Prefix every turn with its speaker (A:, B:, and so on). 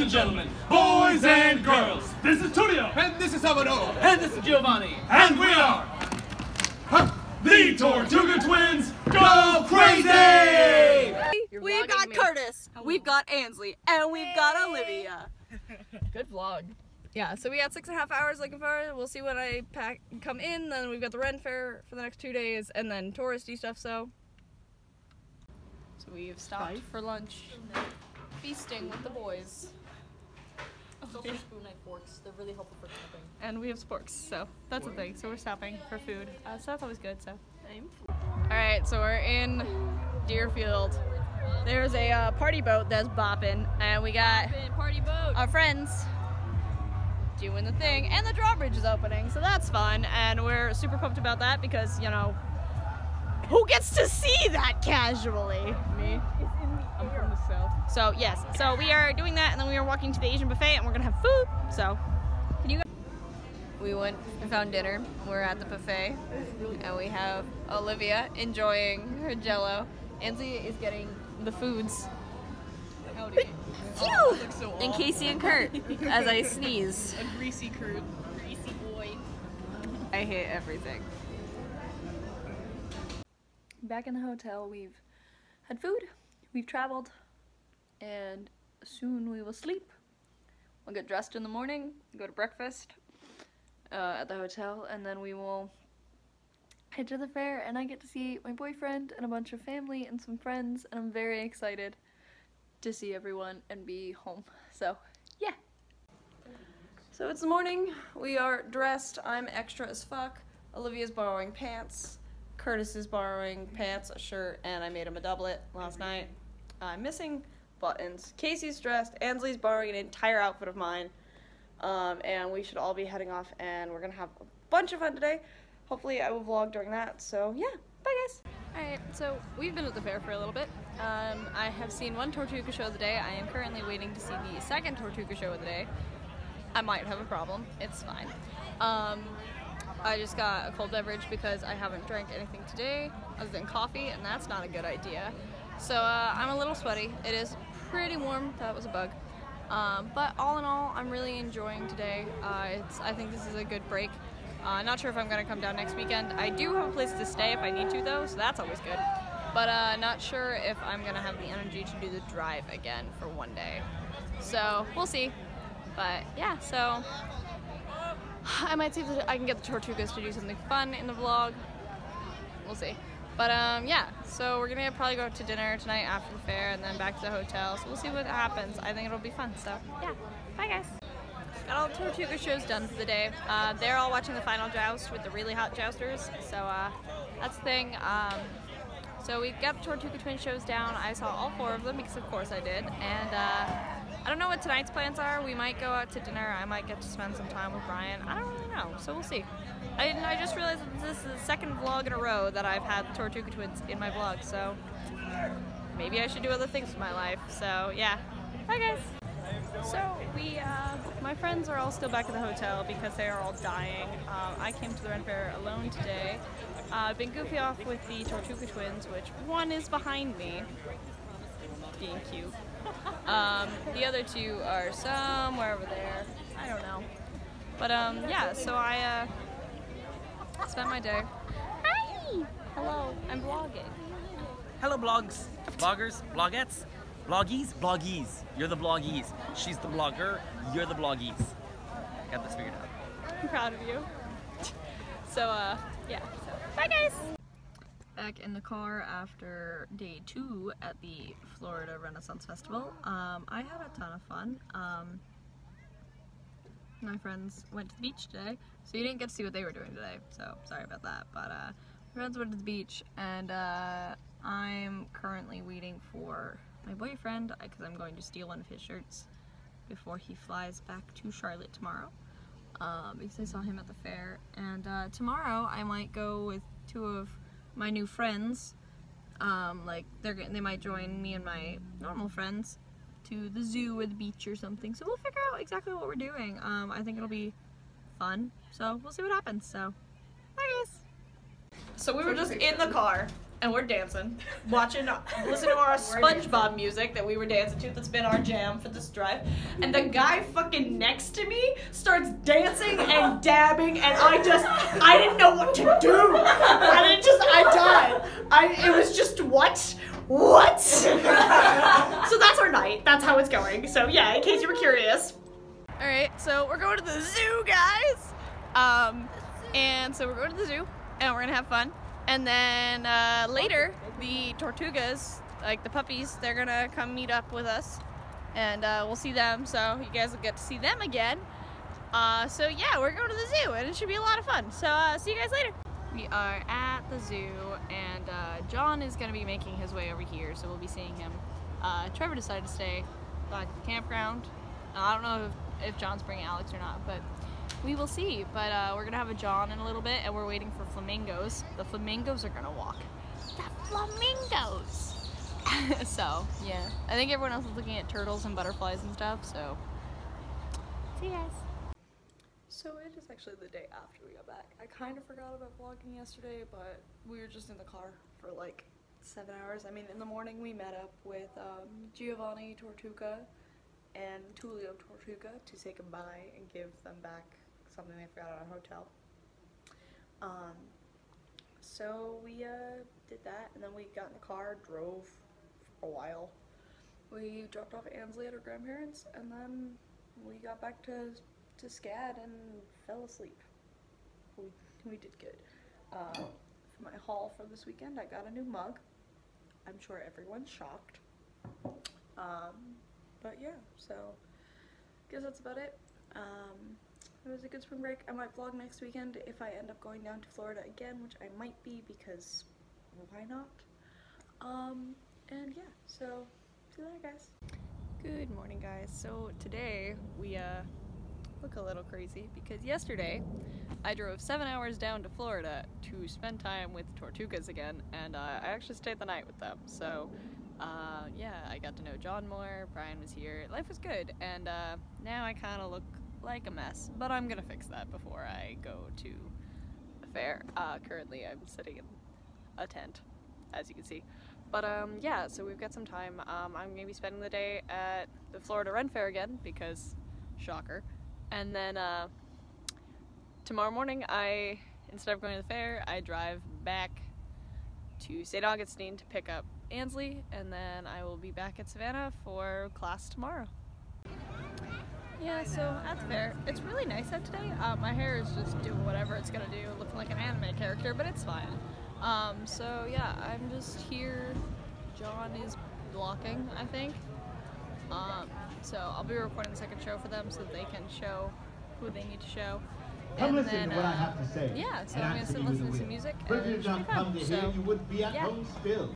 A: Ladies and gentlemen, boys and girls, this is Tulio,
B: And this is Salvador.
C: And this is Giovanni.
A: and we are the Tortuga Twins. Go crazy!
D: We've got Curtis, we've got Ansley, and we've got Olivia.
E: Good vlog.
D: Yeah, so we got six and a half hours looking for it. We'll see when I pack come in. Then we've got the Ren Fair for the next two days, and then touristy stuff. So, so we've stopped for lunch, feasting with the boys,
E: Also forks. They're really helpful for camping.
D: and we have sporks. So that's a thing. So we're stopping for food. Uh, so that's always good. So. All right, so we're in Deerfield. There's a uh, party boat that's bopping, and we got
E: Party boat.
D: our friends doing the thing, and the drawbridge is opening, so that's fun, and we're super pumped about that because, you know, who gets to see that casually? Me. I'm from the south. So, yes, so we are doing that, and then we are walking to the Asian buffet, and we're gonna have food, so. Can you We went and found dinner. We're at the buffet, and we have Olivia enjoying her jello. Ansley is getting the foods.
E: Howdy.
D: Phew!
E: Oh, so
D: And Casey and Kurt as I sneeze.
E: A greasy crew. Greasy boy.
D: I hate everything. Back in the hotel, we've had food, we've traveled, and soon we will sleep. We'll get dressed in the morning, go to breakfast uh, at the hotel, and then we will head to the fair, and I get to see my boyfriend and a bunch of family and some friends, and I'm very excited to see everyone and be home. So, yeah. So it's the morning. We are dressed. I'm extra as fuck. Olivia's borrowing pants. Curtis is borrowing pants, a shirt, and I made him a doublet last night. I'm missing buttons. Casey's dressed. Ansley's borrowing an entire outfit of mine. Um, and we should all be heading off, and we're gonna have a bunch of fun today. Hopefully, I will vlog during that. So yeah, bye guys. All right, so we've been at the fair for a little bit. Um, I have seen one Tortuga show of the day. I am currently waiting to see the second Tortuga show of the day. I might have a problem. It's fine. Um, I just got a cold beverage because I haven't drank anything today other than coffee, and that's not a good idea. So uh, I'm a little sweaty. It is pretty warm. That was a bug. Um, but all in all, I'm really enjoying today. Uh, it's, I think this is a good break. Uh, not sure if I'm going to come down next weekend. I do have a place to stay if I need to, though, so that's always good. But uh, not sure if I'm going to have the energy to do the drive again for one day. So we'll see. But yeah, so I might see if I can get the Tortugas to do something fun in the vlog. We'll see. But um, yeah, so we're gonna probably go to dinner tonight after the fair and then back to the hotel. So we'll see what happens. I think it'll be fun. So yeah, bye guys. Got all the Tortuga shows done for the day. Uh, they're all watching the final joust with the really hot jousters. So uh, that's the thing. Um, so we got the Tortuga Twin shows down. I saw all four of them because of course I did. And uh, I don't know what tonight's plans are. We might go out to dinner. I might get to spend some time with Brian. I don't really know. So we'll see. I, I just realized that this is the second vlog in a row that I've had Tortuga Twins in my vlog. So maybe I should do other things with my life. So yeah. Bye guys. So we, uh, my friends are all still back at the hotel because they are all dying. Um, I came to the Ren Fair alone today. Uh, I've been goofy off with the Tortuga twins, which one is behind me, being cute. Um, the other two are somewhere over there. I don't know. But um, yeah, so I uh, spent my day. Hi! Hello, I'm vlogging.
C: Hello, blogs, bloggers, blogettes, bloggies, bloggies. You're the bloggies. She's the blogger. You're the bloggies. Got this figured out.
D: I'm proud of you. So, uh, yeah. So, bye guys! Back in the car after day two at the Florida Renaissance Festival. Um, I had a ton of fun. Um, my friends went to the beach today, so you didn't get to see what they were doing today, so sorry about that. But, uh, my friends went to the beach, and, uh, I'm currently waiting for my boyfriend, because I'm going to steal one of his shirts before he flies back to Charlotte tomorrow um, because I saw him at the fair. And uh, tomorrow I might go with two of my new friends. Um, like they're they might join me and my normal friends to the zoo or the beach or something. So we'll figure out exactly what we're doing. Um, I think it'll be fun. So we'll see what happens. So bye guys. So we were just in the car
F: and we're dancing, watching, listening to our SpongeBob music that we were dancing to. That's been our jam for this drive. And the guy fucking next to me starts dancing and dabbing, and I just, I didn't know what to do. And it just, I died. I, it was just what, what? so that's our night. That's how it's going. So yeah, in case you were curious.
D: All right, so we're going to the zoo, guys. Um, and so we're going to the zoo, and we're gonna have fun. And then uh, later, the tortugas, like the puppies, they're gonna come meet up with us, and uh, we'll see them. So you guys will get to see them again. Uh, so yeah, we're going to the zoo, and it should be a lot of fun. So uh, see you guys later. We are at the zoo, and uh, John is gonna be making his way over here, so we'll be seeing him. Uh, Trevor decided to stay back at the campground. I don't know if, if John's bringing Alex or not, but we will see. But uh, we're gonna have a John in a little bit, and we're waiting for flamingos. The flamingos are gonna walk. The flamingos. so yeah, I think everyone else is looking at turtles and butterflies and stuff. So see you guys.
G: So it is actually the day after we got back. I kind of forgot about vlogging yesterday, but we were just in the car for like seven hours. I mean, in the morning we met up with um, Giovanni Tortuga and Tulio Tortuga to say goodbye and give them back something they forgot at our hotel. Um, so we uh, did that, and then we got in the car, drove for a while. We dropped off Ansley at her grandparents, and then we got back to to SCAD and fell asleep. We, we did good. Uh, for my haul for this weekend, I got a new mug. I'm sure everyone's shocked. Um, but yeah, so I guess that's about it. Um, it was a good spring break. I might vlog next weekend if I end up going down to Florida again, which I might be because why not? Um, and yeah, so see you later, guys.
D: Good morning, guys. So today we uh, look a little crazy because yesterday I drove seven hours down to Florida to spend time with Tortugas again, and uh, I actually stayed the night with them. So uh, yeah, I got to know John more. Brian was here. Life was good, and uh, now I kind of look like a mess, but I'm gonna fix that before I go to the fair. Uh, currently, I'm sitting in a tent, as you can see. But um, yeah, so we've got some time. Um, I'm gonna be spending the day at the Florida Ren Fair again because, shocker. And then uh, tomorrow morning, I instead of going to the fair, I drive back to St. Augustine to pick up Ansley, and then I will be back at Savannah for class tomorrow. Yeah, so at the fair, it's really nice out today. Uh, my hair is just doing whatever it's gonna do, looking like an anime character, but it's fine. Um, so yeah, I'm just here. John is blocking, I think. Um, so I'll be recording the second show for them so that they can show who they need to show.
H: Come
D: and
H: listen
D: then,
H: to what I
D: uh,
H: have to say.
D: Yeah, so I'm gonna sit and listen to some music.
H: But if you don't come to
D: So,
H: here, you would be at
D: yeah.
H: home still.